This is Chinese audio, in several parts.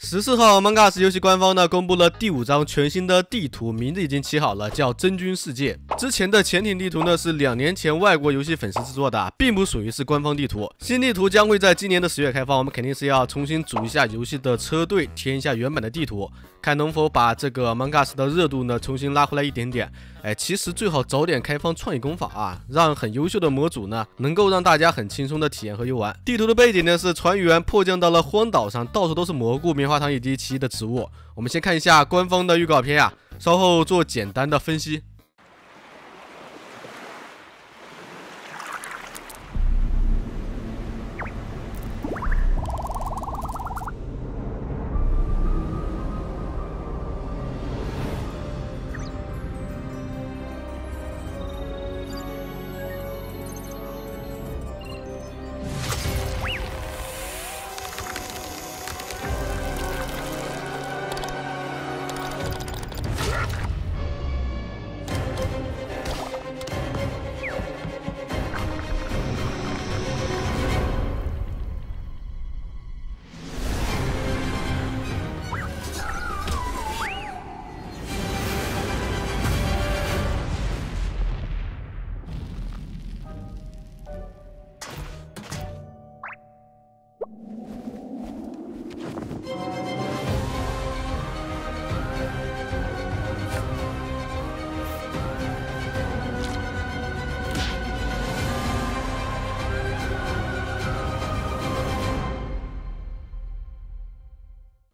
十四号，Among Us 游戏官方呢公布了第五张全新的地图，名字已经起好了，叫真菌世界。之前的潜艇地图呢是两年前外国游戏粉丝制作的，并不属于是官方地图。新地图将会在今年的十月开放，我们肯定是要重新组一下游戏的车队，填一下原版的地图，看能否把这个 Among Us 的热度呢重新拉回来一点点。哎，其实最好早点开放创意工坊啊，让很优秀的模组呢能够让大家很轻松的体验和游玩。地图的背景呢是船员迫降到了荒岛上，到处都是蘑菇、棉花糖以及奇异的植物。我们先看一下官方的预告片啊，稍后做简单的分析。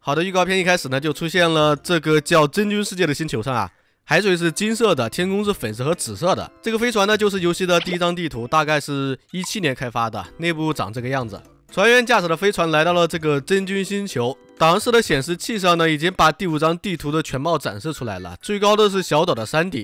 好的，预告片一开始呢，就出现了这个叫真菌世界的星球上啊，海水是金色的，天空是粉色和紫色的。这个飞船呢，就是游戏的第一张地图，大概是一七年开发的，内部长这个样子。船员驾驶的飞船来到了这个真菌星球，档案室的显示器上呢，已经把第五张地图的全貌展示出来了。最高的是小岛的山顶，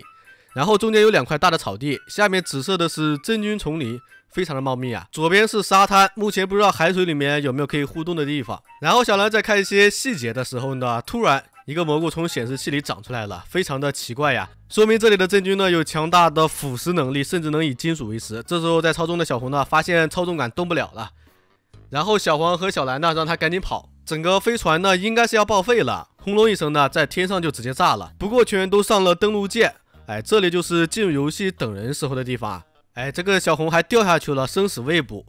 然后中间有两块大的草地，下面紫色的是真菌丛林。非常的茂密啊，左边是沙滩，目前不知道海水里面有没有可以互动的地方。然后小蓝在看一些细节的时候呢，突然一个蘑菇从显示器里长出来了，非常的奇怪呀，说明这里的真菌呢有强大的腐蚀能力，甚至能以金属为食。这时候在操纵的小红呢发现操纵杆动不了了，然后小黄和小蓝呢让他赶紧跑，整个飞船呢应该是要报废了，轰隆一声呢在天上就直接炸了。不过全员都上了登陆舰，哎，这里就是进入游戏等人时候的地方啊。哎，这个小红还掉下去了，生死未卜。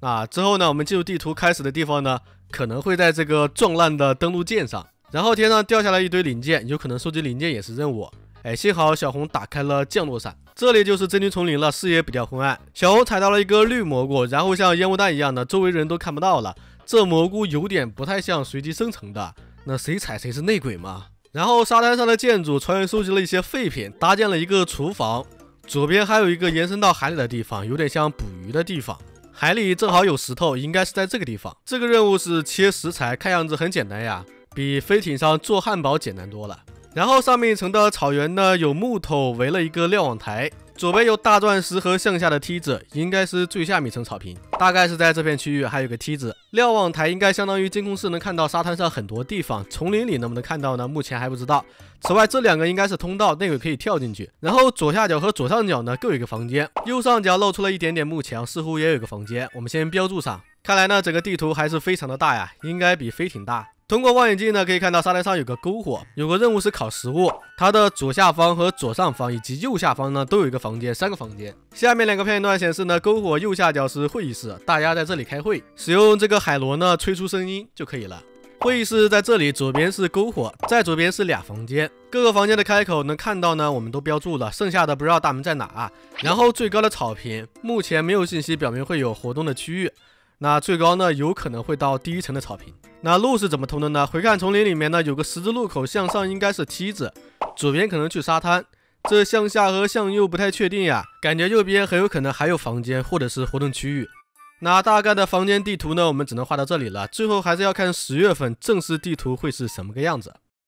啊，之后呢，我们进入地图开始的地方呢，可能会在这个撞烂的登陆舰上。然后天上掉下来一堆零件，有可能收集零件也是任务。哎，幸好小红打开了降落伞，这里就是真菌丛林了，视野比较昏暗。小红踩到了一个绿蘑菇，然后像烟雾弹一样的，周围人都看不到了。这蘑菇有点不太像随机生成的，那谁踩谁是内鬼吗？然后沙滩上的建筑，船员收集了一些废品，搭建了一个厨房。左边还有一个延伸到海里的地方，有点像捕鱼的地方。海里正好有石头，应该是在这个地方。这个任务是切食材，看样子很简单呀，比飞艇上做汉堡简单多了。然后上面一层的草原呢，有木头围了一个瞭望台。左边有大钻石和向下的梯子，应该是最下面一层草坪，大概是在这片区域还有个梯子。瞭望台应该相当于监控室，能看到沙滩上很多地方。丛林里能不能看到呢？目前还不知道。此外，这两个应该是通道，那个可以跳进去。然后左下角和左上角呢各有一个房间，右上角露出了一点点幕墙，似乎也有一个房间。我们先标注上。看来呢整个地图还是非常的大呀，应该比飞艇大。通过望远镜呢，可以看到沙滩上有个篝火，有个任务是烤食物。它的左下方和左上方以及右下方呢，都有一个房间，三个房间。下面两个片段显示呢，篝火右下角是会议室，大家在这里开会，使用这个海螺呢吹出声音就可以了。会议室在这里，左边是篝火，在左边是俩房间，各个房间的开口能看到呢，我们都标注了，剩下的不知道大门在哪啊。然后最高的草坪，目前没有信息表明会有活动的区域。那最高呢，有可能会到第一层的草坪。那路是怎么通的呢？回看丛林里面呢，有个十字路口，向上应该是梯子，左边可能去沙滩，这向下和向右不太确定呀，感觉右边很有可能还有房间或者是活动区域。那大概的房间地图呢，我们只能画到这里了。最后还是要看十月份正式地图会是什么个样子。